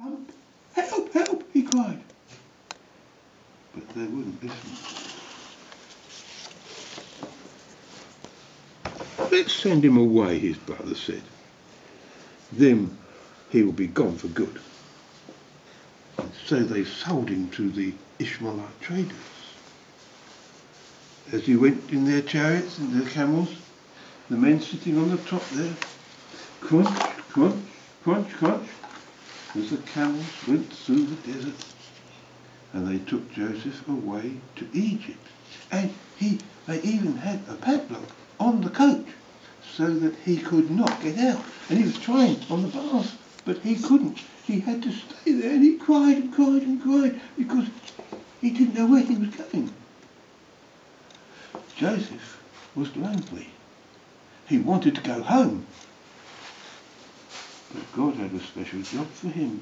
Um, help, help, he cried. But they wouldn't listen. Let's send him away, his brother said. Then he will be gone for good. And so they sold him to the Ishmaelite traders. As he went in their chariots and their camels, the men sitting on the top there, crunch, crunch, crunch, crunch, as the camels went through the desert. And they took Joseph away to Egypt. And he, they even had a padlock on the coach so that he could not get out. And he was trying on the bars, but he couldn't. He had to stay there and he cried and cried and cried because he didn't know where he was going. Joseph was lonely. He wanted to go home. God had a special job for him.